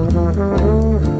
Música